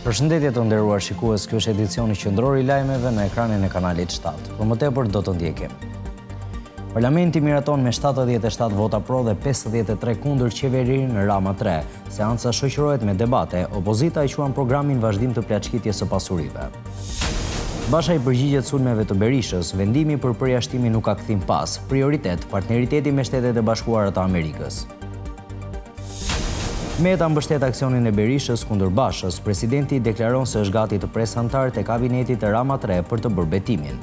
Përshëndetje të nderuar shikues, ky është edicioni qendror i lajmeve në ekranin e kanalit 7. Për më tepër do të ndjekim. Parlamenti miraton me 77 vota pro dhe 53 kundër qeverinë Rama 3. Seanca shoqërohet me debate, opozita e quan programin vazhdim të plaçkitjes së pasurive. Basha i përgjigjet sulmeve të Berishës, vendimi për përjashtimin nuk ka kthim pas, prioritet, partneriteti me Shtetet e Bashkuara të Amerikës. Meta mbështet aksionin e Berishës kundër Bashës, presidenti deklaron se është gati të presë anëtarët e kabinetit Rama 3 për të bërë betimin.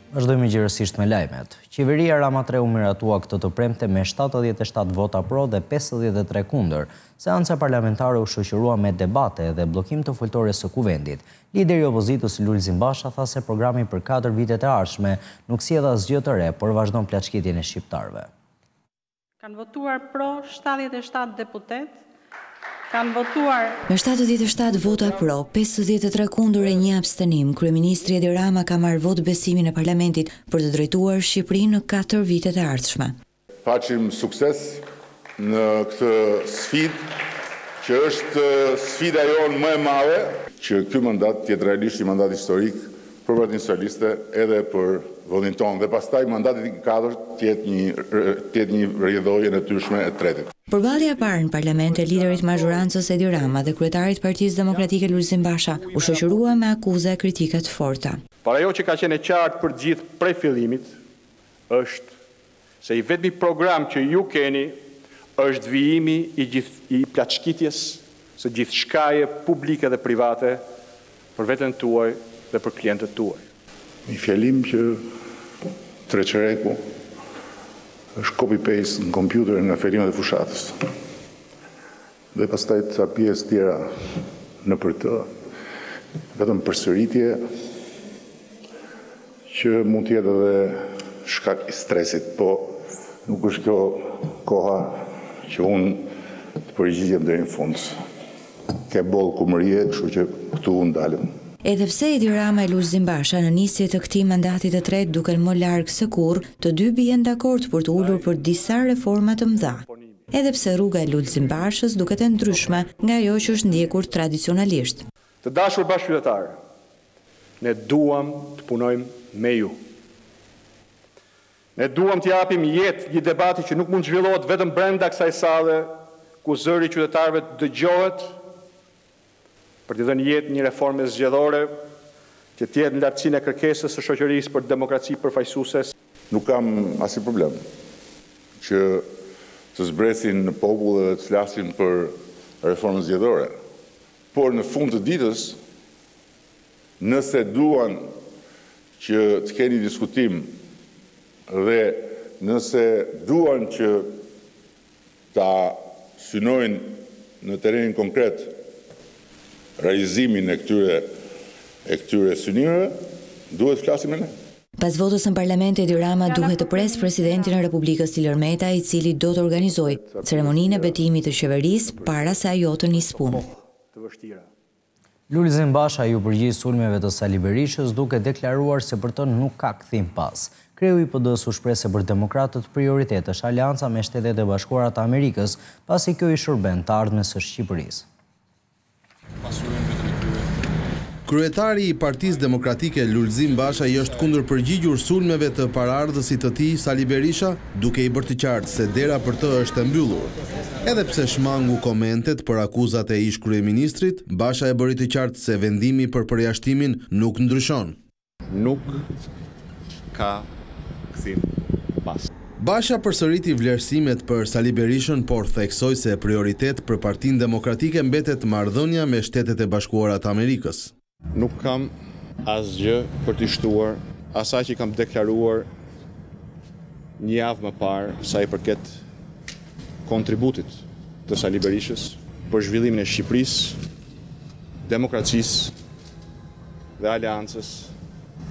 Vazhdojmë gjerësisht me lajmet. Qeveria Rama tre u miratua këtë të premte me shtatëdhjetë e shtatë vota pro dhe pesëdhjetë e tre kundër. Seanca parlamentare u shoqërua me debate dhe bllokim të foltores së Kuvendit. Lideri i opozitës Lulzim Basha tha se programi për katër vitet e ardhshme nuk sjell asgjë të re, por vazhdon plaçkitjen e shqiptarëve. Kanë votuar pro shtatëdhjetë e shtatë deputetë, kanë votuar. Me shtatëdhjetë e shtatë vota pro, pesëdhjetë e tre kundër e një abstenim, kryeministri Edi Rama ka marrë votëbesimin e Parlamentit për të drejtuar Shqipërinë në katër vitet e ardhshme. Paçim sukses në këtë sfidë, që është sfida jonë më e madhe. Që ky mandat të jetë realisht një mandat historik për Partinë Socialiste edhe për vendin tonë dhe pastaj mandati i katërt të jetë një të jetë një rrjedhojë e natyrshme e tretit. Përballja e parë në Parlament e liderit të mazhorancës Edi Rama dhe kryetarit të Partisë Demokratike Lulzim Basha u shoqërua me akuza e kritika të forta. Por ajo që ka qenë e qartë për të gjithë prej fillimit është se i vetmi program që ju keni është vijimi i gjithë i plaçkitjes së gjithçkaje publike dhe private për veten tuaj dhe për klientët tuaj. Një fjalim që treçereku është copy paste në kompjuter nga fjalimet e fushatës. Dhe pastaj ca pjesë tjera nëpër të, vetëm përsëritje që mund të jetë edhe shkak i stresit, po nuk është kjo koha që unë të përgjigjem deri në fund. Ke boll kumërie, kështu që këtu unë ndalem. Edhe pse Edi Rama e Lulzim Basha në nisje të këtij mandati të tretë duken më larg se kurrë, të dy bien dakord për t'u ulur për disa reforma të mëdha. edhe pse rruga e Lulzim Bashës duket e ndryshme nga ajo që është ndjekur tradicionalisht. Të dashur bashkëqytetarë, ne duam të punojmë me ju. Ne duam t'i japim jetë një debati që nuk mund të zhvillohet vetëm brenda kësaj salle ku zëri i qytetarëve të dëgjohet për t'i dhënë jetë një reforme zgjedhore që të jetë në lartësinë e kërkesës së shoqërisë për demokraci përfaqësuese, Nuk kam asnjë problem që të zbresin në popull dhe të flasin për reformën zgjedhore, por në fund të ditës, nëse duan që të kenë një diskutim dhe nëse duan që ta synojnë në terrenin konkret realizimin e këtyre e këtyre synimeve, duhet të flasin me ne. Pas votës në Parlament, Edi Rama duhet të presë Presidentin e Republikës Ilir Meta, i cili do të organizojë ceremoninë e betimit të Qeverisë para se ajo të nisë punë. Lulzim Basha iu përgjigj sulmeve të Sali Berishës duke deklaruar se për të nuk ka kthim pas. Kreu i PD-së u shpreh se për demokratët prioritet është aleanca me Shtetet e Bashkuara të Amerikës, pasi kjo i shërben të ardhmes së Shqipërisë. Kryetari i Partisë Demokratike, Lulzim Basha i është kundërpërgjigjur sulmeve të paraardhësit të tij, Sali Berisha, duke i bërë të qartë se dera për të është e mbyllur. Edhe pse shmangu komentet për akuzat e ish-kryeministrit, Basha e bëri të qartë se vendimi për përjashtimin nuk ndryshon. Nuk ka kthim pas. Basha përsëriti vlerësimet për Sali Berishën por theksoi se prioritet për Partinë Demokratike mbetet marrëdhënia me Shtetet e Bashkuara të Amerikës. Nuk kam asgjë për t'i shtuar asaj që kam deklaruar një javë më parë sa i përket kontributit të Sali Berishës për zhvillimin e Shqipërisë, demokracisë dhe aleancës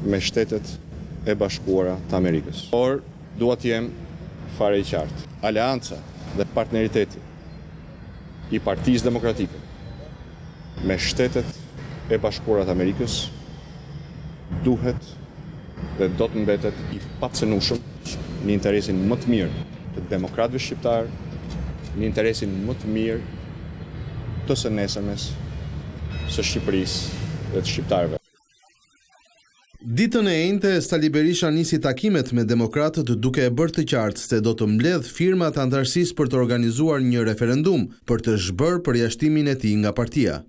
me Shtetet e Bashkuara të Amerikës. Por, dua të jem fare i qartë. Aleanca dhe partneriteti i Partisë Demokratike me Shtetet e Bashkuara të Amerikës duhet dhe do të mbetet i pacënueshëm në interesin më të mirë të demokratëve shqiptarë, në interesin më të mirë të së nesërmes së Shqipërisë dhe të shqiptarëve. Ditën e enjte, Sali Berisha nisi takimet me demokratët duke e bërë të qartë se do të mbledhë firma të anëtarësisë për të organizuar një referendum për të zhbërë përjashtimin e tij nga partia.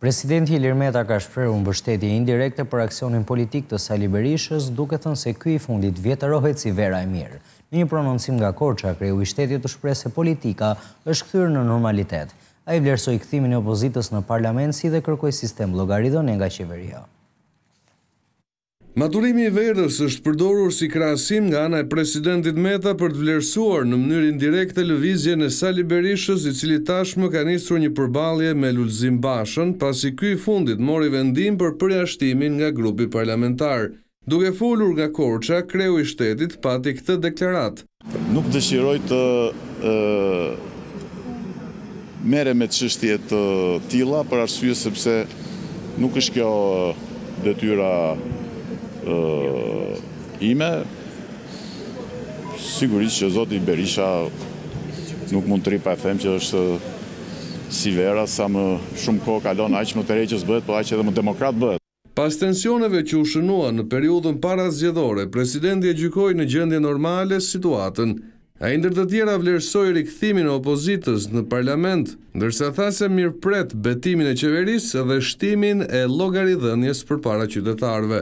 Presidenti Ilir Meta ka shprehur mbështetje indirekte për aksionin politik të Sali Berishës, duke thënë se ky i fundit vjetërohet si vera e mirë. Në një prononcim nga Korça, kreu i shtetit u shpreh se politika është kthyer në normalitet. Ai vlerësoi kthimin e opozitës në parlament si dhe kërkoi sistem llogaridhënie nga qeveria. Maturimi i verës është përdorur si krahasim nga ana e presidentit Meta për të vlerësuar në mënyrë indirekte lëvizjen e Sali Berishës i cili tashmë ka nisur një përballje me Lulzim Bashën pasi ky i fundit mori vendim për përjashtimin nga grupi parlamentar Duke folur nga Korça, kreu i shtetit pati këtë deklaratë. Nuk dëshiroj të merrem me çështje të tilla për arsye sepse nuk është kjo detyra ime. Sigurisht që zoti Berisha nuk mund të rri pa e them që është si vera, sa më shumë kohë kalon aq më tërheqës bëhet, po aq edhe më demokrat bëhet. Pas tensioneve që u shënuan në periudhën parazgjedhore, presidenti e gjykoi në gjendje normale situatën. Ai ndër të tjera vlerësoi rikthimin e opozitës në parlament, ndërsa tha se mirëpret betimin e qeverisë dhe shtimin e llogaridhënies përpara qytetarëve.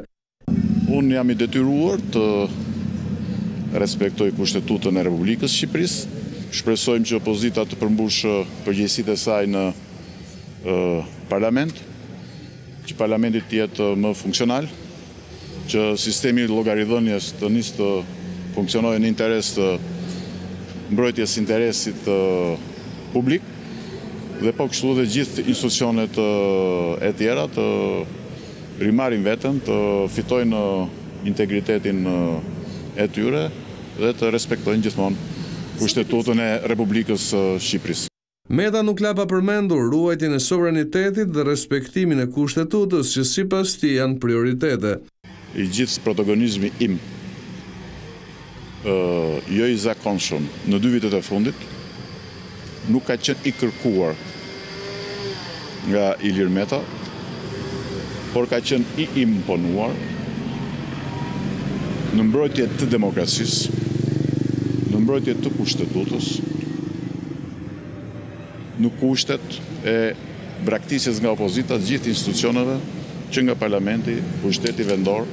Unë jam i detyruar të respektoj Kushtetutën e Republikës Shqipërisë. Shpresojmë që opozita të përmbushë përgjegjësitë e saj në parlament. Që Parlamenti të jetë më funksional, që sistemi i llogaridhënies të nisë të funksionojë në interes të mbrojtjes së interesit publik dhe po kështu dhe gjithë institucionet e tjera të rimarrin veten, të fitojnë integritetin e tyre dhe të respektojnë gjithmonë Kushtetutën e Republikës së Shqipërisë. Meta nuk la pa përmendur ruajtjen e sovranitetit dhe respektimin e Kushtetutës, që sipas tij janë prioritete. I gjithë protagonizmi im jo i zakonshëm në dy vitet e fundit nuk ka qenë i kërkuar. nga Ilir Meta, por ka qenë i imponuar në mbrojtje të demokracisë, në mbrojtje të Kushtetutës, në kushtet e braktisjes nga opozita të gjithë institucioneve, që nga Parlamenti, pushteti vendor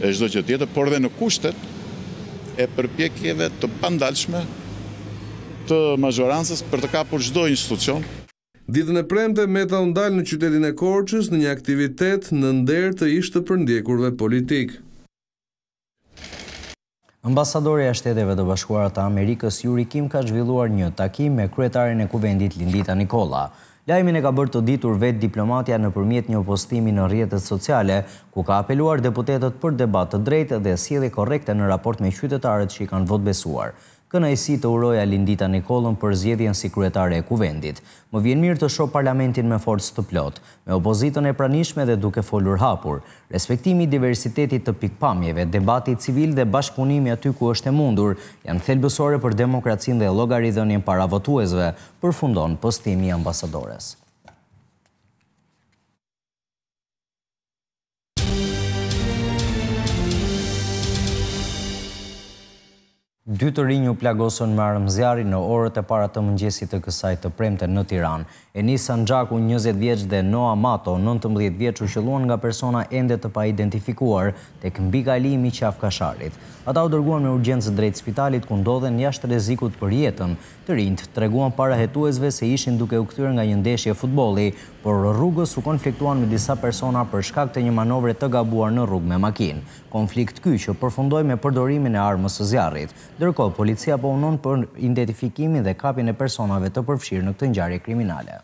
e çdo gjë tjetër, por dhe në kushtet e përpjekjeve të pandalshme të mazhorancës për të kapur çdo institucion. Ditën e premte, Meta u ndal në qytetin e Korçës në një aktivitet në nder të ish të përndjekurve politikë. Ambasadorja e Shteteve të Bashkuara të Amerikës, Yuri Kim ka zhvilluar një takim me kryetarin e Kuvendit, Lindita Nikolla. Lajmin e ka bërë të ditur vetë diplomatja nëpërmjet një postimi në rrjetet sociale, ku ka apeluar deputetët për debat të drejtë dhe sjellje korrekte në raport me qytetarët që i kanë votëbesuar. Kënaqësi të uroja Lindita Nikollën për zgjedhjen si kryetare e Kuvendit. Më vjen mirë të shoh parlamentin me forcë të plotë, me opozitën e pranishme dhe duke folur hapur. Respektimi i diversitetit të pikëpamjeve, debati civil dhe bashkëpunimi aty ku është e mundur, janë thelbësore për demokracinë dhe llogaridhënien para votuesve, përfundon postimi i ambasadores. Dy të rinj u plagosën me armë zjarri në orët e para të mëngjesit të kësaj të premte në Tiranë. Enis Sanxhaku, njëzet vjeç dhe Noa Mato, nëntëmbëdhjetë vjeç u qëlluan nga persona ende të paidentifikuar tek mbikalimi i Qafë Kasharit. Ata u dërguan me urgjencë drejt spitalit ku ndodhen jashtë rrezikut për jetën, Të rinjtë treguan para hetuesve se ishin duke u kthyer nga një ndeshje futbolli, por rrugës u konfliktuan me disa persona për shkak të një manovre të gabuar në rrugë me makinë. Konflikt ky që përfundoi me përdorimin e armës së zjarrit. Ndërkohë, policia po punon për identifikimin dhe kapjen e personave të përfshirë në këtë ngjarje kriminale.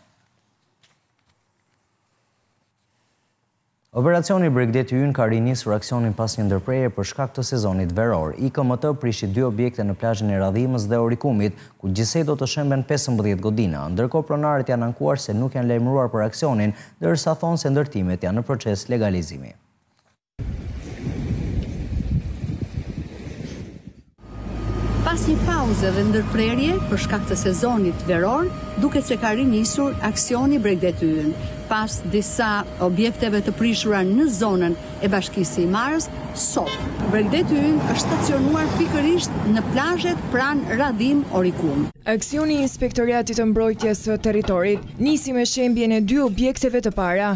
Operacioni Bregdeti ynë ka rinisur aksionin pas një ndërprerjeje për shkak të sezonit veror. IKMT prishi dy objekte në plazhin e Radhimës dhe Orikumit, ku gjithsej do të shemben pesëmbëdhjetë godina. Ndërkohë pronarët janë ankuar se nuk janë lajmëruar për aksionin, ndërsa thonë se ndërtimet janë në proces legalizimi. Pas një pauze dhe ndërprerje për shkak të sezonit veror, duket se ka rinisur aksioni Bregdeti ynë. Pas disa objekteve të prishura në zonën e bashkisë së Himarës, sot Bregdeti ynë është stacionuar pikërisht në plazhet pranë Radhimë Orikum. Aksioni i Inspektoriatit të Mbrojtjes së Territorit nisi me shembjen e dy objekteve të para.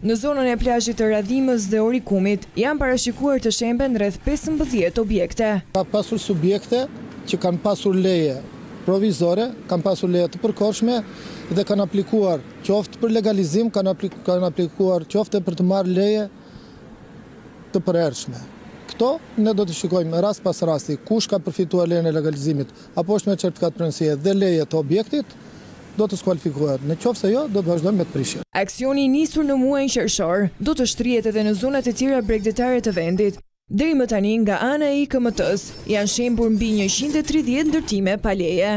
Në zonën e plazhit të Radhimës dhe Orikumit janë parashikuar të shemben rreth pesëmbëdhjetë objekte. Ka pasur subjekte që kanë pasur leje provizore, kanë pasur leje të përkohshme dhe kanë aplikuar qoftë për legalizim, kanë aplikuar qoftë për të marrë leje të përhershme. Këto ne do të shikojmë rast pas rasti, kush ka përfituar lejen e legalizimit, Apo është me certifikatë pronësie dhe leje të objektit, do të skualifikohet. Në qoftë se jo, do të vazhdojmë me prishjen. Aksioni i nisur në muajin qershor, do të shtrihet edhe në zonat e tjera bregdetare të vendit. Deri më tani, nga ana e IKMT-së, janë shembur mbi njëqind e tridhjetë ndërtime pa leje.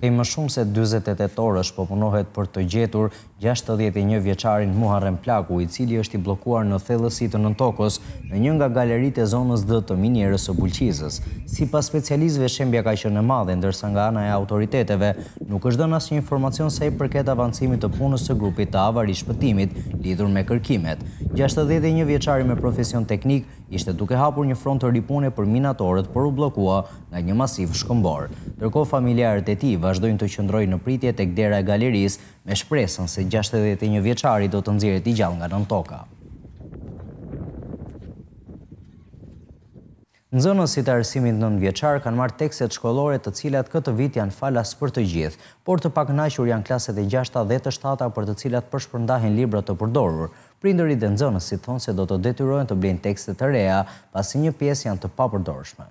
Prej më shumë se dyzet e tetë orësh po punohet për të gjetur gjashtëdhjetë e një vjeçarin Muharrem Plaku, i cili është i bllokuar në thellësi të nëntokës në një nga galeritë e zonës D të minierës së Bulqizës. Sipas specialistëve shembja ka qenë e madhe, ndërsa nga ana e autoriteteve nuk është dhënë asnjë informacion sa i përket avancimit të punës së grupit të avari-shpëtimit lidhur me kërkimet. Gjashtëdhjetë e një vjeçari me profesion teknik ishte duke hapur një front të ri pune për minatorët por u bllokua nga një masiv shkëmbor. Ndërkohë familjarët e tij vazhdojnë të qëndrojnë në pritje tek dera e galerisë me shpresën se gjashtëdhjetë e një vjeçari do të nxjerret i gjallë nga nëntoka. Nxënësit e arsimit nëntëvjeçar kanë marrë tekstet shkollore të cilat këtë vit janë falas për të gjithë, por të pakënaqur janë klaset e gjashta dhe të shtata për të cilat përshpërndahen libra të përdorur. Prindërit dhe nxënësit thonë se do të detyrohen të blejnë tekste të reja, pasi një pjesë janë të papërdorshme.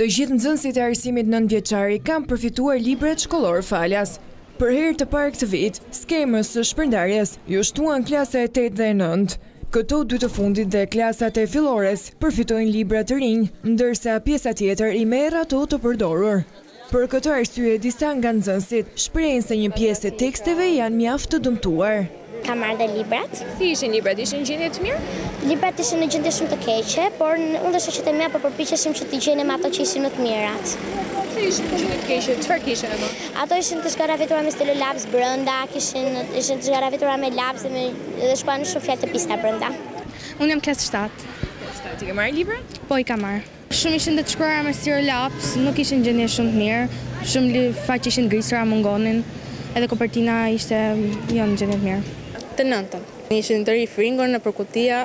Të gjithë nxënësit e arsimit nëntëvjeçar kanë përfituar librat shkollorë falas. Për herë të parë këtë vit, skemës së shpërndarjes iu shtuan klasa e tetë dhe e nëntë. Këto dy të fundit dhe klasat e fillores përfitojnë libra të rinj, ndërsa pjesa tjetër i merr ato të përdorur. Për këtë arsye disa nga nxënësit shprehen se një pjesë e teksteve janë mjaft të dëmtuar. Kam marrë dhe librat. Si ishin librat? Ishin në gjendje të mirë? Librat ishin në gjendje shumë të keqe, por unë dhe shoqet e mia po përpiqeshim që të gjenim ato që ishin më të mirat. Pse ishin në gjendje të keqe? Çfarë kishin ato? Ato ishin të zgarravitura me stilo laps brenda, kishin ishin të zgarravitura me laps dhe me dhe shkruan shumë fjalë të pista brenda. Unë jam klasë 7. Ti ke marrë librat? Po i kam marrë. Shumë ishin të shkruara me stilolaps, nuk ishin në gjendje shumë të mirë, shumë faqe ishin të grisura mungonin, edhe kopertina ishte jo në gjendje të mirë. Të nëntën. Ishin të ri fringo nëpër kutia.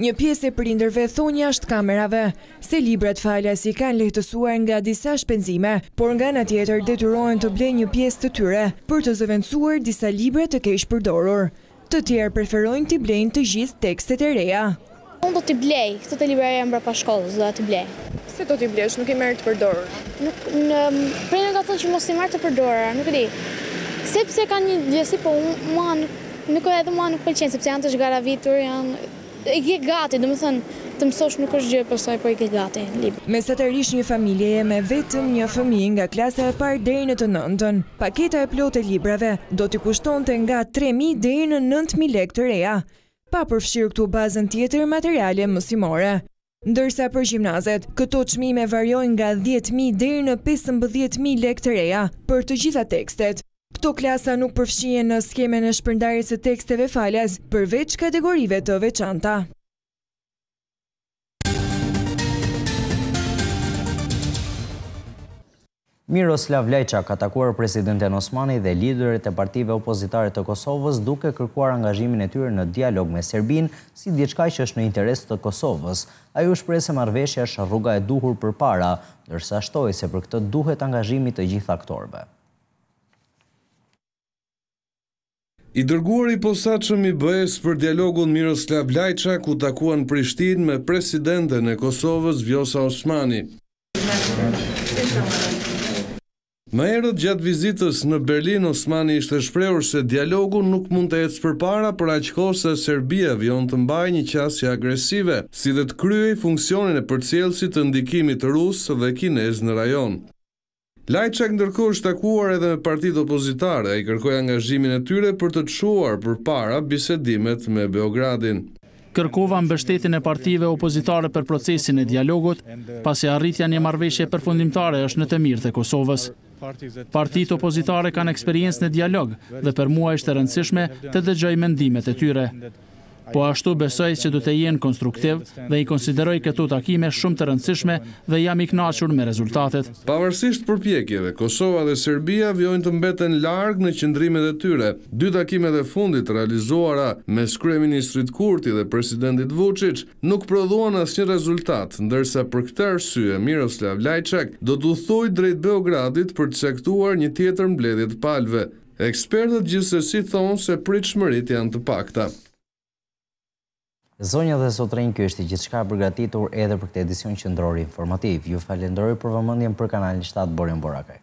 Një pjesë e prindërve thonë jashtë kamerave se librat falas i kanë lehtësuar nga disa shpenzime, por nga ana tjetër detyrohen të blejnë një pjesë të tyre për të zëvendësuar disa libra të keqpërdorur. Të tjerë preferojnë t'i blejnë të gjithë tekstet e reja. Unë do t'i blej, këtu te libraria mbrapa shkollës, do t'i blej. Pse do t'i blesh, nuk i merr të përdorura? Nuk, në, prindi më ka thënë që mos i merr të përdorura, nuk e di. Sepse kanë një idiozsi, po mua nuk, nuk edhe mua nuk pëlqen, sepse janë të zhgaravitur, janë. I ke gati, domethënë të mësosh nuk është gjë e pasojë, por i ke gati librin. Mesatarisht një familjeje me vetëm një fëmijë nga klasa e parë deri në të nëntën, paketa e plotë e librave do t'i kushtonte nga tre mijë deri në nëntë mijë lekë të reja, pa përfshirë këtu bazën tjetër materiale mësimore. Ndërsa për gjimnazet, këto çmime variojnë nga dhjetë mijë deri në pesëmbëdhjetë mijë lekë të reja për të gjitha tekstet. Këto klasa nuk përfshihen në skemën e shpërndarjes së teksteve falas, përveç kategorive të veçanta. Miroslav Lajçak ka takuar Presidenten Osmani dhe liderët e partive opozitare të Kosovës duke kërkuar angazhimin e tyre në dialog me Serbinë si diçka që është në interes të Kosovës. Ai u shpreh se marrëveshja është rruga e duhur përpara, ndërsa shtoi se për këtë duhet angazhim i të gjithë aktorëve. I dërguari i posaçëm i BE-së për dialogun Miroslav Lajçak u takua në Prishtinë me Presidenten e Kosovës, Vjosa Osmani. Më herët gjatë vizitës në Berlin, Osmani ishte shprehur se dialogu nuk mund të ecë përpara për aq kohë sa Serbia vijon të mbajë një qasje agresive, si dhe të kryejë funksionin e përcjellësit të ndikimit rus dhe kinez në rajon. Lajçak ndërkohë është takuar edhe me partitë opozitare, ai kërkoi angazhimin e tyre për të çuar përpara bisedimet me Beogradin. Kërkova mbështetjen e partive opozitare për procesin e dialogut, pasi arritja e një marrëveshje përfundimtare është në të mirë të Kosovës. Partitë opozitare kanë eksperiencë në dialog dhe për mua ishte e rëndësishme të dëgjoj mendimet e tyre. Po ashtu besoj që do të jenë konstruktiv dhe i konsideroj këto takime shumë të rëndësishme dhe jam i kënaqur me rezultatet. Pavarësisht përpjekjeve, Kosova dhe Serbia vijojnë të mbeten larg në qëndrimet e tyre. Dy takimet e fundit të realizuara mes kryeministrit Kurti dhe presidentit Vuçiç nuk prodhuan asnjë rezultat, ndërsa për këtë arsye Miroslav Lajçak do të udhëtojë drejt Beogradit për të caktuar një tjetër mbledhje të palëve. Ekspertët gjithsesi thonë se pritshmëritë janë të pakta. Zonja dhe zotërinj kjo ishte gjithçka e përgatitur edhe për këtë edicion qendror informativ. Ju falenderoj për vëmendjen për kanalin shtatë Borjan Borakaj.